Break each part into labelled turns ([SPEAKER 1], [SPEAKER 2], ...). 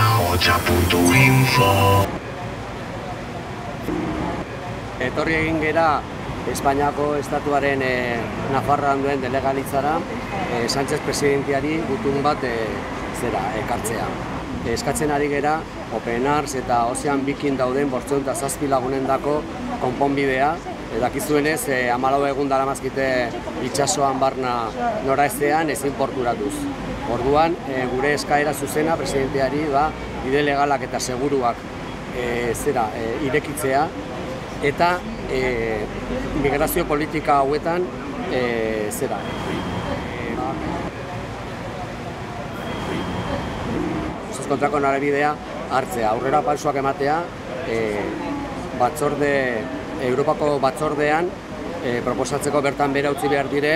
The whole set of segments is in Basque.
[SPEAKER 1] Ahotsa.info
[SPEAKER 2] Etorri egin gera Espainiako estatuaren e, Nafarroan duen delegalitzara e, Sánchez presidentiari gutun bat e, zera ekartzea. Eskatzen ari gera Open Arts eta Ozean Bikin dauden bortzeun eta zazpi lagunen dako konponbidea. E, dakizuenez, e, amalau egun dara mazkite itxasoan barna nora ezean ezin porturatuz. Orduan, e, gure eskaera zuzena presidenteari da bide legalak eta seguruak e, zera e, irekitzea eta e, migrazio politika hauetan e, zera. Zuz kontrako narabidea hartzea, aurrera pausoak ematea, e, batzorde, Europako batzordean e, proposatzeko bertan bera utzi behar dire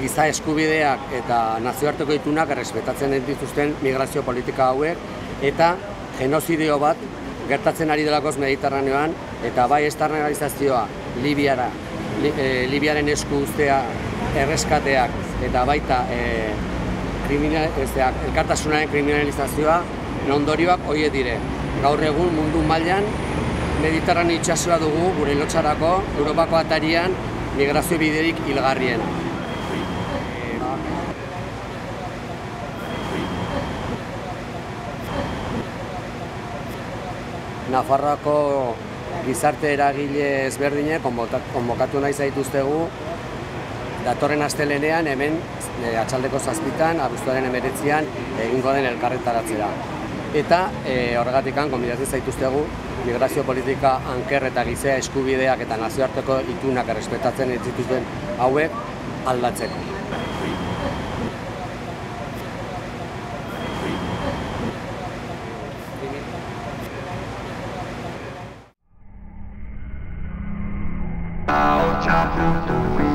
[SPEAKER 2] giza eskubideak eta nazioarteko itunak errespetatzen dituzten migrazio politika hauek eta genozidio bat gertatzen ari delakoz Mediterraneoan eta bai esternalizazioa Libiara, li, e, Libiaren esku ustea erreskateak eta baita e, kriminal, elkartasunaren kriminalizazioa ondorioak hoiek dire. Gaur egun mundu mailan Mediterraneo itsasoa dugu gure lotxarako Europako atarian migrazio biderik hilgarriena. Nafarroako gizarte eragile ezberdine konbokatu nahi zaituztegu datorren astelenean hemen e, atxaldeko zazpitan, abuztuaren emeretzian egingo den elkarretaratzera. Eta e, horregatik konbidatzen zaituztegu migrazio politika anker eta gizea eskubideak eta nazioarteko itunak errespetatzen ez dituzten hauek aldatzeko.
[SPEAKER 1] Ahotsa.info